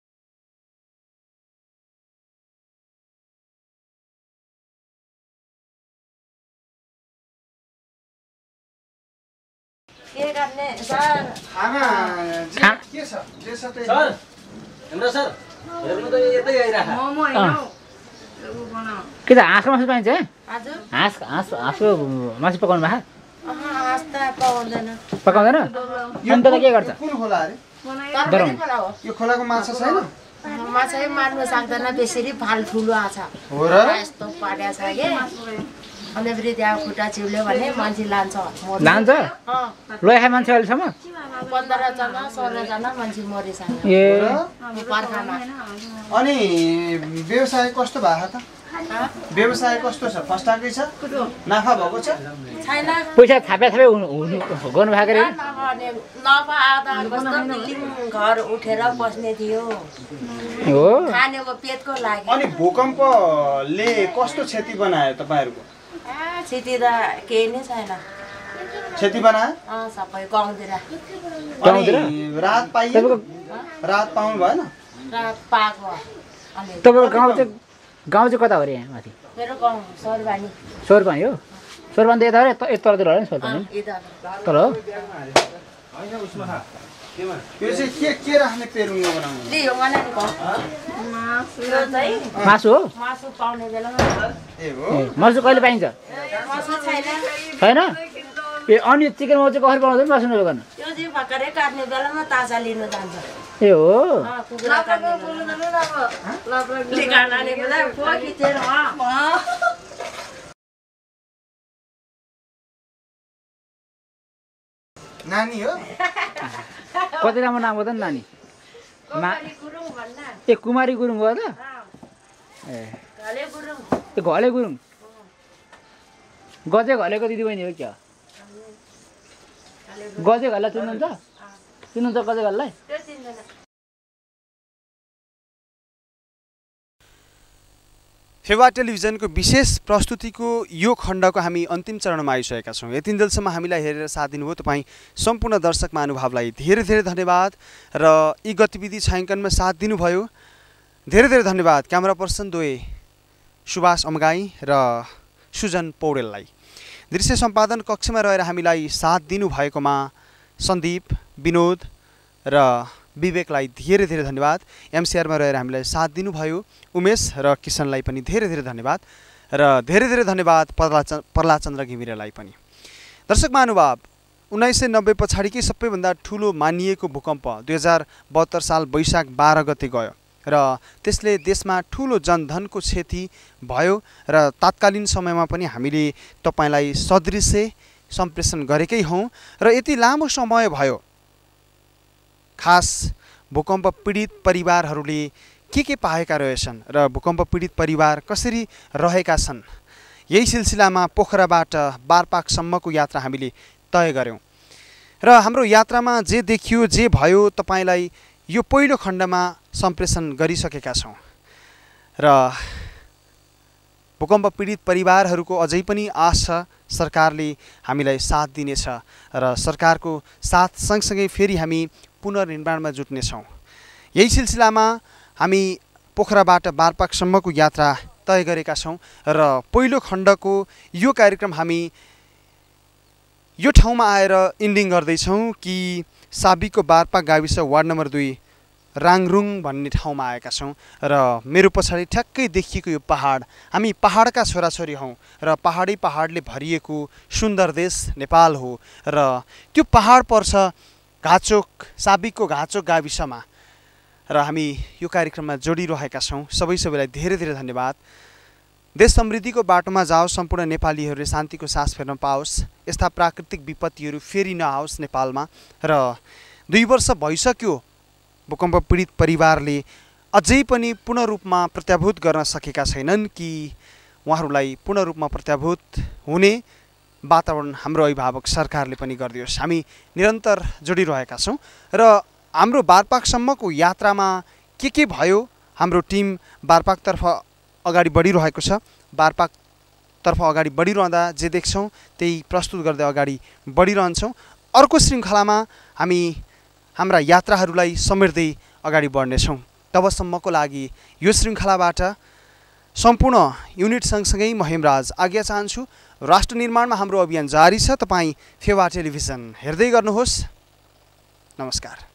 के त हाँसको मासु पाइन्छ? है हजुर हाँस हाँस हाँसको मासु पकाउनु भए अहँ, हाँस त पाउँदैन पकाउँदैन? अन्त त के गर्छ? कुन खोला अरे तरकारी खोला हो यो खोलाको माछा छैन माछा पनि मार्नु सक्दैन बेसरी फाल ठुलो आछ। हो र? यस्तो पाड्या छ फेरि त्यहाँ खुट्टा चिउल्यो भने मान्छे लान्छ। लान्छ? मान्छे अहिलेसम्म? पन्ध्रजना सोह्रजना मान्छे मरिसक्यो ए। पर्खामा अनि व्यवसाय कस्तो भएको त? व्यवसाय कस्तो छ? फस्टाएकै छ? नाफा भएको छ? छैन। पैसा थापे थापे गर्नु भएको रे आधा कस्तो? घर उठेर बस्ने थियो। हो। खानेको पेटको लागि। अनि भूकम्पले कस्तो क्षति बनायो तपाईँहरूको? आ, क्षति त केही नै छैन। क्षति बनायो अँ, सबै गाउँतिर। अनि रात पाइयो? रात पाउनु भएन? रात पाएको। अनि तपाईँको गाउँ चाहिँ गाउँ चाहिँ कता हो अरे यहाँ माथि? मेरो गाउँ सरबानी। हो? सोरपानी त यता हो यता यता तलतिर हो नि सोरपानी इधर तल हो? यो चाहिँ के के राख्ने पेरुङ्गो बनाउनु मासु हो? मासु पाउने बेलामा ए हो? ए, मासु कहिले पाइन्छ? मासु छैन। ए अनि चिकन माउ चाहिँ कसरी बनाउँदैन मासु नगर्नु त्यो चाहिँ भर्खरै काट्ने बेलामा ताजा लिनु जान्छ। ए हो? नानी हो? कति राम्रो नाम हो त नि नानी? ए कुमारी गुरुङ हो त? ए। घले गुरुङ। त्यो घले गुरुङ? गजे घलेको दिदीबहिनी हो क्या? गजे घरलाई चिन्नुहुन्छ? चिन्नुहुन्छ गजे घरलाई फेवा टेलिभिजनको विशेष प्रस्तुतिको यो खण्डको हामी अन्तिम चरणमा आइसकेका छौँ। यतिन्जेलसम्म हामीलाई हेरेर साथ दिनुभयो। तपाईँ सम्पूर्ण दर्शक महानुभावलाई धेरै धेरै धन्यवाद र यी गतिविधि छायाङ्कनमा साथ दिनुभयो। धेरै धेरै धन्यवाद। क्यामेरा पर्सन द्वय सुभाष अमगाई र सुजन पौडेललाई। दृश्य सम्पादन कक्षमा रहेर हामीलाई साथ दिनुभएकोमा सन्दीप विनोद र विवेकलाई धेरै धेरै धन्यवाद। एमसिआरमा रहेर हामीलाई साथ दिनुभयो। उमेश र किसनलाई पनि धेरै धेरै धन्यवाद र धेरै धेरै धन्यवाद प्रहलाद प्रहलादचन्द्र घिमिरेलाई पनि। दर्शक महानुभाव उन्नाइस सय नब्बे पछाडिकै सबैभन्दा ठुलो मानिएको भूकम्प दुई हजार बहत्तर साल वैशाख बाह्र गते गयो र त्यसले देशमा ठुलो जनधनको क्षति भयो र तात्कालीन समयमा पनि हामीले तपाईँलाई सदृश्य सम्प्रेषण गरेकै हौँ र यति लामो समय भयो खास भूकम्प पीडित परिवारहरूले के के पाएका रहेछन् र भूकम्प पीडित परिवार कसरी रहेका छन्? यही सिलसिलामा पोखराबाट बारपाकसम्मको यात्रा हामीले तय गऱ्यौँ र हाम्रो यात्रामा जे देखियो जे भयो तपाईँलाई यो पहिलो खण्डमा सम्प्रेषण गरिसकेका छौँ। र भूकम्प पीडित परिवारहरूको अझै पनि आश छ सरकारले हामीलाई साथ दिनेछ र सरकारको साथ सँगसँगै फेरि हामी पुनर्निर्माणमा जुट्नेछौँ यही सिलसिलामा हामी पोखराबाट बारपाकसम्मको यात्रा तय गरेका छौँ र पहिलो खण्डको यो कार्यक्रम हामी यो ठाउँमा आएर इन्डिङ गर्दैछौँ कि साबिकको बारपाक गाविस वार्ड नम्बर दुई राङरुङ भन्ने ठाउँमा आएका छौँ र मेरो पछाडि ठ्याक्कै देखिएको यो पहाड। हामी पहाडका छोराछोरी हौँ र पहाडी पहाडले भरिएको सुन्दर देश नेपाल हो र त्यो पहाड पर्छ घाचोक साबिकको घाचोक गाविसमा र हामी यो कार्यक्रममा जोडिरहेका छौँ। सबै सबैलाई धेरै धेरै धन्यवाद। देश समृद्धिको बाटोमा जाओस् सम्पूर्ण नेपालीहरूले शान्तिको सास फेर्न पाओस् यस्ता प्राकृतिक विपत्तिहरू फेरि नआओस् नेपालमा। र दुई वर्ष भइसक्यो भूकम्प पीडित परिवारले अझै पनि पूर्ण रूपमा प्रत्याभूत गर्न सकेका छैनन् कि उहाँहरूलाई पूर्ण रूपमा प्रत्याभूत हुने वातावरण हाम्रो अभिभावक सरकारले पनि गरिदियोस् हामी निरन्तर जोडिरहेका छौँ र हाम्रो बारपाकसम्मको यात्रामा के के भयो हाम्रो टिम बारपाकतर्फ अगाडि बढिरहेको छ। बारपाकतर्फ अगाडि बढिरहँदा जे देख्छौँ त्यही प्रस्तुत गर्दै अगाडि बढिरहन्छौँ। अर्को श्रृङ्खलामा हामी हाम्रा यात्राहरूलाई समेट्दै अगाडि बढ्नेछौँ। तबसम्मको लागि यो श्रृङ्खलाबाट सम्पूर्ण युनिट सँगसँगै म हेमराज आज्ञा चाहन्छु। राष्ट्र निर्माणमा हाम्रो अभियान जारी छ। तपाईँ फेवा टेलिभिजन हेर्दै गर्नुहोस्। नमस्कार।